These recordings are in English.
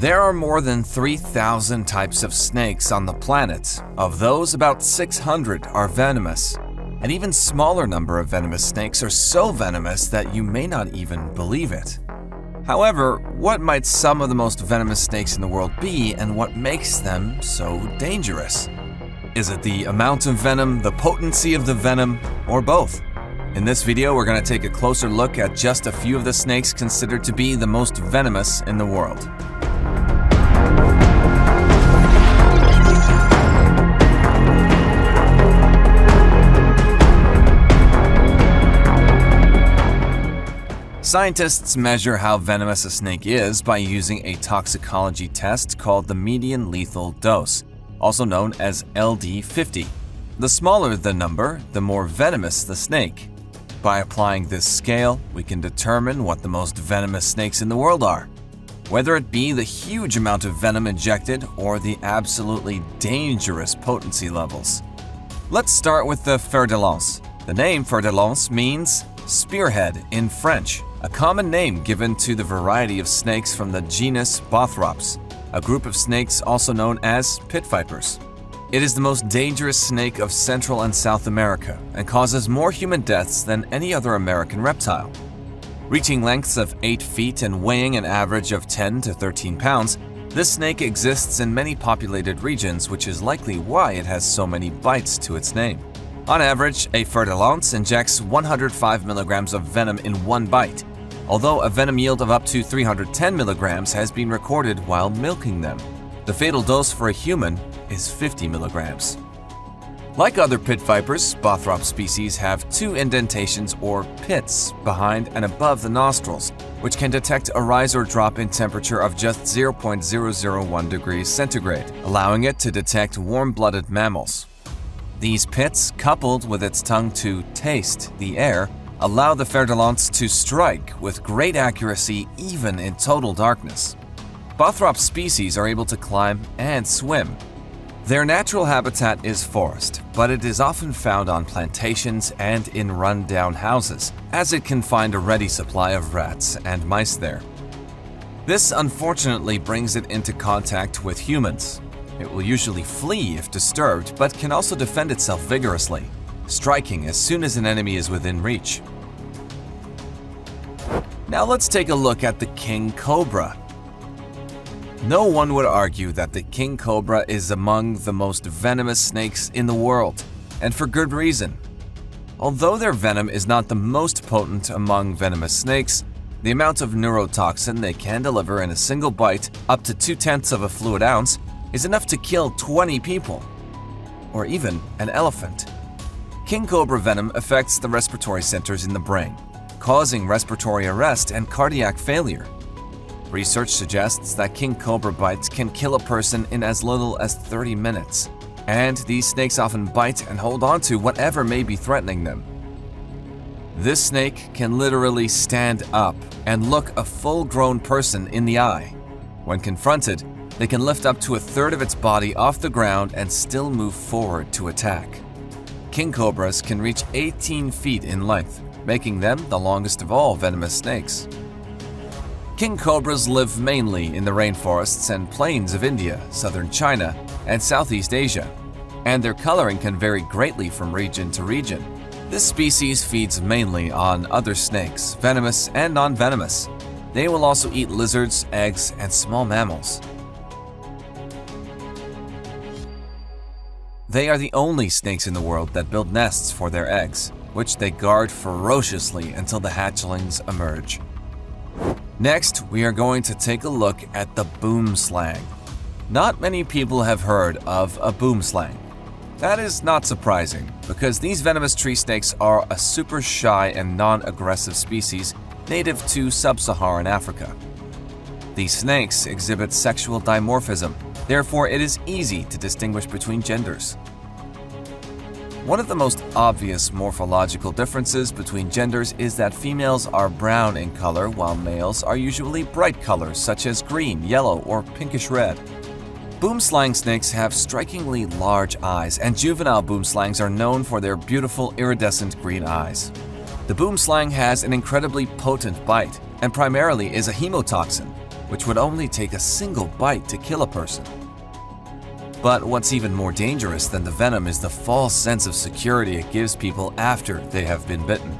There are more than 3,000 types of snakes on the planet. Of those, about 600 are venomous. An even smaller number of venomous snakes are so venomous that you may not even believe it. However, what might some of the most venomous snakes in the world be and what makes them so dangerous? Is it the amount of venom, the potency of the venom, or both? In this video, we're going to take a closer look at just a few of the snakes considered to be the most venomous in the world. Scientists measure how venomous a snake is by using a toxicology test called the median lethal dose, also known as LD50. The smaller the number, the more venomous the snake. By applying this scale, we can determine what the most venomous snakes in the world are. Whether it be the huge amount of venom injected or the absolutely dangerous potency levels. Let's start with the fer de lance. The name fer de lance means spearhead in French, a common name given to the variety of snakes from the genus Bothrops, a group of snakes also known as pit vipers. It is the most dangerous snake of Central and South America and causes more human deaths than any other American reptile. Reaching lengths of 8 feet and weighing an average of 10 to 13 pounds, this snake exists in many populated regions, which is likely why it has so many bites to its name. On average, a fer de lance injects 105 milligrams of venom in one bite, although a venom yield of up to 310 milligrams has been recorded while milking them. The fatal dose for a human is 50 milligrams. Like other pit vipers, Bothrops species have two indentations or pits behind and above the nostrils, which can detect a rise or drop in temperature of just 0.001 degrees centigrade, allowing it to detect warm-blooded mammals. These pits, coupled with its tongue to taste the air, allow the fer de lance to strike with great accuracy even in total darkness. Bothrops species are able to climb and swim. Their natural habitat is forest, but it is often found on plantations and in run-down houses, as it can find a ready supply of rats and mice there. This unfortunately brings it into contact with humans, it will usually flee if disturbed, but can also defend itself vigorously, striking as soon as an enemy is within reach. Now let's take a look at the king cobra. No one would argue that the king cobra is among the most venomous snakes in the world, and for good reason. Although their venom is not the most potent among venomous snakes, the amount of neurotoxin they can deliver in a single bite, up to 2 tenths of a fluid ounce, is enough to kill 20 people, or even an elephant. King cobra venom affects the respiratory centers in the brain, causing respiratory arrest and cardiac failure. Research suggests that king cobra bites can kill a person in as little as 30 minutes, and these snakes often bite and hold on to whatever may be threatening them. This snake can literally stand up and look a full-grown person in the eye. When confronted, they can lift up to a third of its body off the ground and still move forward to attack. King cobras can reach 18 feet in length, making them the longest of all venomous snakes. King cobras live mainly in the rainforests and plains of India, southern China, and Southeast Asia, and their coloring can vary greatly from region to region. This species feeds mainly on other snakes, venomous and non-venomous. They will also eat lizards, eggs, and small mammals. They are the only snakes in the world that build nests for their eggs, which they guard ferociously until the hatchlings emerge. Next, we are going to take a look at the boomslang. Not many people have heard of a boomslang. That is not surprising, because these venomous tree snakes are a super shy and non-aggressive species native to sub-Saharan Africa. These snakes exhibit sexual dimorphism, therefore it is easy to distinguish between genders. One of the most obvious morphological differences between genders is that females are brown in color while males are usually bright colors such as green, yellow, or pinkish red. Boomslang snakes have strikingly large eyes, and juvenile boomslangs are known for their beautiful iridescent green eyes. The boomslang has an incredibly potent bite, and primarily is a hemotoxin. which would only take a single bite to kill a person. But what's even more dangerous than the venom is the false sense of security it gives people after they have been bitten.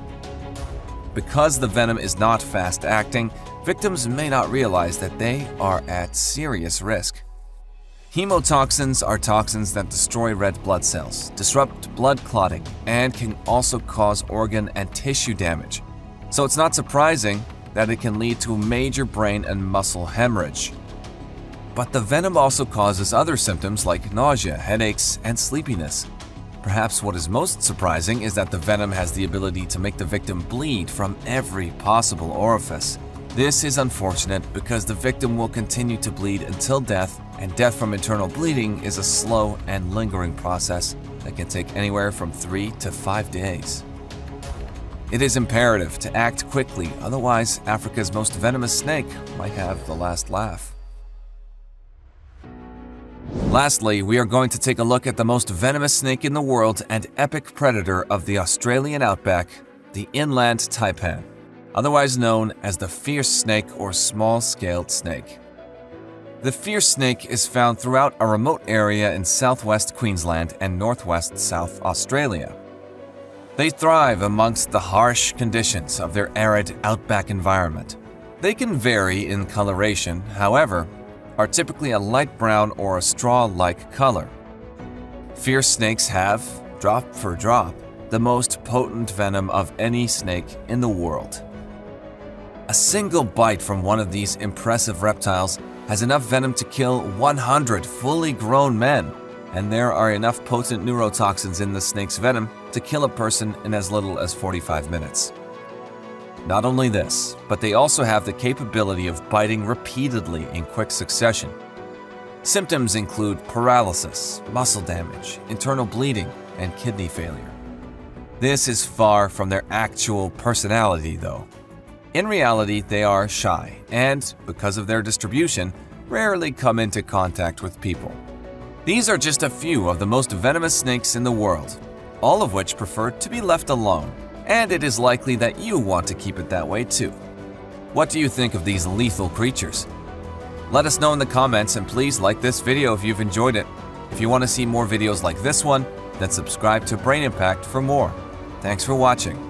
Because the venom is not fast acting, victims may not realize that they are at serious risk. Hemotoxins are toxins that destroy red blood cells, disrupt blood clotting, and can also cause organ and tissue damage. So it's not surprising that it can lead to major brain and muscle hemorrhage. But the venom also causes other symptoms like nausea, headaches, and sleepiness. Perhaps what is most surprising is that the venom has the ability to make the victim bleed from every possible orifice. This is unfortunate because the victim will continue to bleed until death, and death from internal bleeding is a slow and lingering process that can take anywhere from 3 to 5 days. It is imperative to act quickly, otherwise Africa's most venomous snake might have the last laugh. Lastly, we are going to take a look at the most venomous snake in the world and epic predator of the Australian outback, the inland taipan otherwise known as the fierce snake or small-scaled snake. The fierce snake is found throughout a remote area in southwest Queensland and northwest South Australia. They thrive amongst the harsh conditions of their arid outback environment. They can vary in coloration, however, are typically a light brown or a straw-like color. Fierce snakes have, drop for drop, the most potent venom of any snake in the world. A single bite from one of these impressive reptiles has enough venom to kill 100 fully grown men, and there are enough potent neurotoxins in the snake's venom to kill a person in as little as 45 minutes. Not only this, but they also have the capability of biting repeatedly in quick succession. Symptoms include paralysis, muscle damage, internal bleeding, and kidney failure. This is far from their actual personality, though. In reality, they are shy and, because of their distribution, rarely come into contact with people. These are just a few of the most venomous snakes in the world, all of which prefer to be left alone, and it is likely that you want to keep it that way too. What do you think of these lethal creatures? Let us know in the comments and please like this video if you've enjoyed it. If you want to see more videos like this one, then subscribe to Brain Impact for more. Thanks for watching.